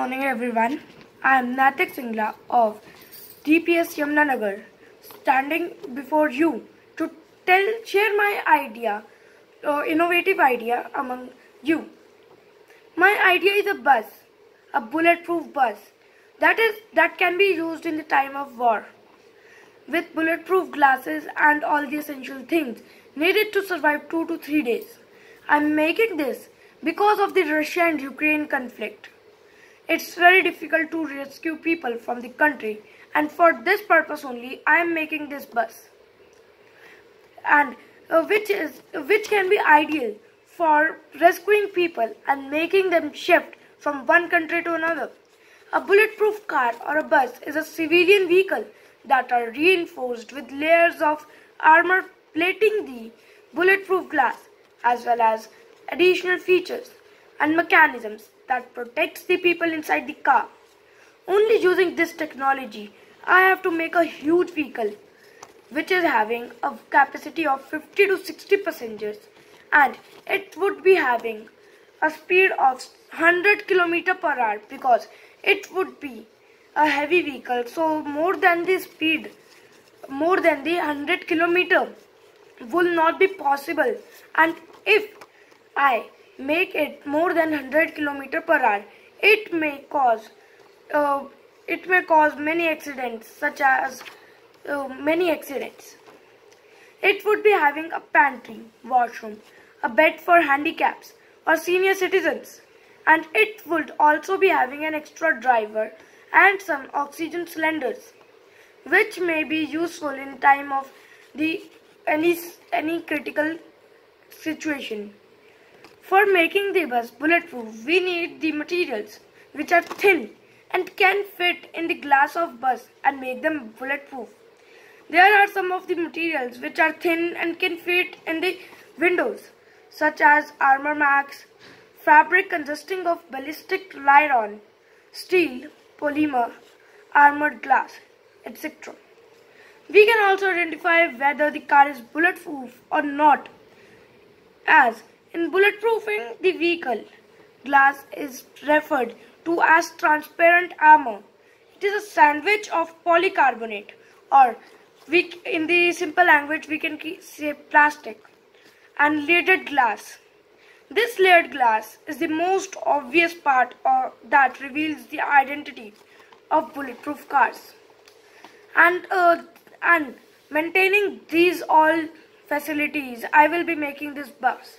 morning everyone. I am Naitik Singla of DPS Yamunanagar standing before you to tell share my idea, uh, innovative idea among you. My idea is a bus, a bulletproof bus that is that can be used in the time of war with bulletproof glasses and all the essential things needed to survive 2 to 3 days. I am making this because of the Russia and Ukraine conflict. It's very difficult to rescue people from the country and for this purpose only I am making this bus. And uh, which is which can be ideal for rescuing people and making them shift from one country to another. A bulletproof car or a bus is a civilian vehicle that are reinforced with layers of armor plating the bulletproof glass as well as additional features and mechanisms that protects the people inside the car. Only using this technology, I have to make a huge vehicle which is having a capacity of 50 to 60 passengers and it would be having a speed of 100 km per hour because it would be a heavy vehicle so more than the speed more than the 100 kilometer will not be possible and if I make it more than 100 km per hour. It may cause uh, it may cause many accidents such as uh, many accidents. It would be having a pantry washroom a bed for handicaps or senior citizens. And it would also be having an extra driver and some oxygen cylinders which may be useful in time of the any any critical situation for making the bus bulletproof, we need the materials which are thin and can fit in the glass of bus and make them bulletproof. There are some of the materials which are thin and can fit in the windows such as Armormax, fabric consisting of ballistic nylon, steel, polymer, armored glass, etc. We can also identify whether the car is bulletproof or not as in bulletproofing the vehicle, glass is referred to as transparent armor. It is a sandwich of polycarbonate or we, in the simple language we can say plastic and layered glass. This layered glass is the most obvious part or that reveals the identity of bulletproof cars. And uh, and maintaining these all facilities, I will be making this bus.